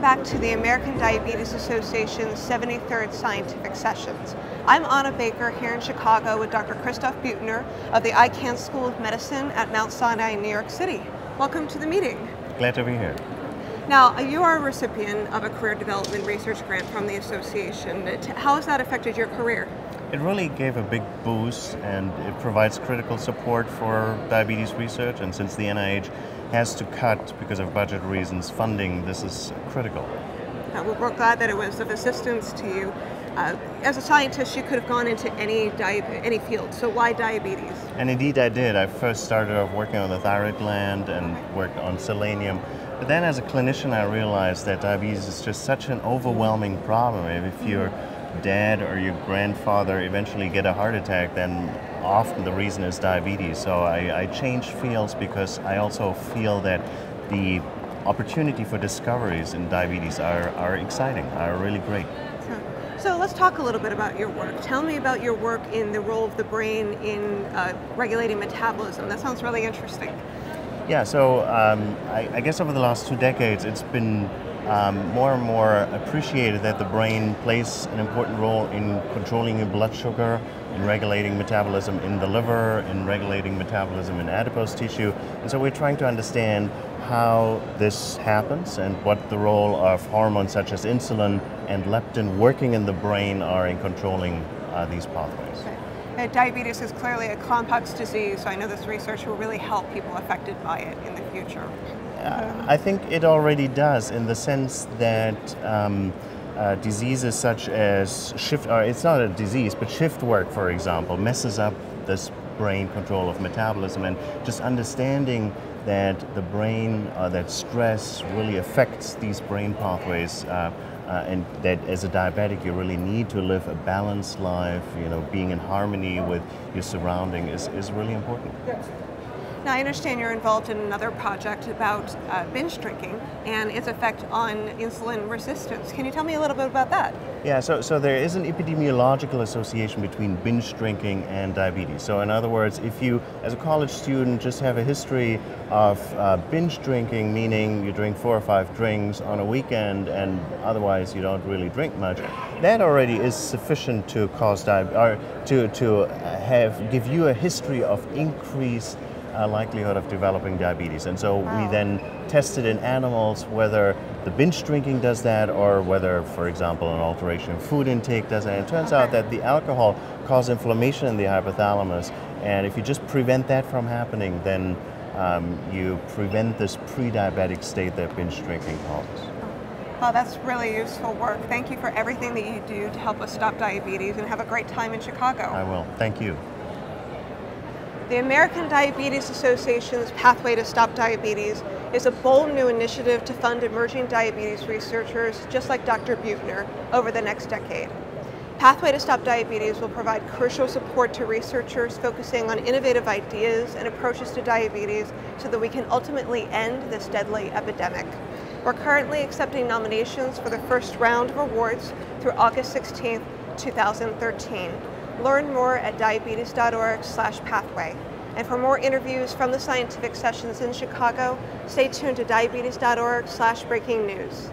back to the American Diabetes Association's 73rd Scientific Sessions. I'm Anna Baker here in Chicago with Dr. Christoph Buettner of the Icahn School of Medicine at Mount Sinai in New York City. Welcome to the meeting. Glad to be here. Now, uh, you are a recipient of a career development research grant from the association. How has that affected your career? It really gave a big boost and it provides critical support for diabetes research. And since the NIH has to cut, because of budget reasons, funding, this is critical. Uh, we're glad that it was of assistance to you. Uh, as a scientist, you could have gone into any any field. So why diabetes? And indeed, I did. I first started off working on the thyroid gland and worked on selenium. But then, as a clinician, I realized that diabetes is just such an overwhelming problem. If your dad or your grandfather eventually get a heart attack, then often the reason is diabetes. So I, I changed fields because I also feel that the opportunity for discoveries in diabetes are, are exciting, are really great. So let's talk a little bit about your work. Tell me about your work in the role of the brain in uh, regulating metabolism. That sounds really interesting. Yeah, so um, I, I, guess over the last two decades, it's been um, more and more appreciated that the brain plays an important role in controlling your blood sugar, in regulating metabolism in the liver, in regulating metabolism in adipose tissue. And so we're trying to understand how this happens and what the role of hormones such as insulin and leptin working in the brain are in controlling uh, these pathways. Okay. Uh, diabetes is clearly a complex disease, so I know this research will really help people affected by it in the future. Uh, I think it already does in the sense that um, uh, diseases such as shift, or it's not a disease, but shift work, for example, messes up this brain control of metabolism and just understanding that the brain, uh, that stress really affects these brain pathways uh, uh, and that as a diabetic you really need to live a balanced life, you know, being in harmony with your surrounding is, is really important. Now, I understand you're involved in another project about uh, binge drinking and its effect on insulin resistance. Can you tell me a little bit about that? Yeah, so, so there is an epidemiological association between binge drinking and diabetes. So, in other words, if you, as a college student, just have a history of uh, binge drinking, meaning you drink four or five drinks on a weekend and otherwise you don't really drink much, that already is sufficient to cause diabetes, or to, to have, give you a history of increased uh, likelihood of developing diabetes. And so wow. we then tested in animals whether the binge drinking does that or whether, for example, an alteration in food intake does that. And it turns okay. out that the alcohol causes inflammation in the hypothalamus. And if you just prevent that from happening, then um, you prevent this pre-diabetic state that binge drinking causes. Well, that's really useful work. Thank you for everything that you do to help us stop diabetes and have a great time in Chicago. I will. Thank you. The American Diabetes Association's Pathway to Stop Diabetes is a bold new initiative to fund emerging diabetes researchers just like Dr. Buettner over the next decade. Pathway to Stop Diabetes will provide crucial support to researchers focusing on innovative ideas and approaches to diabetes so that we can ultimately end this deadly epidemic. We're currently accepting nominations for the first round of awards through August 16, 2013. Learn more at diabetes.org slash pathway. And for more interviews from the scientific sessions in Chicago, stay tuned to diabetes.org slash breaking news.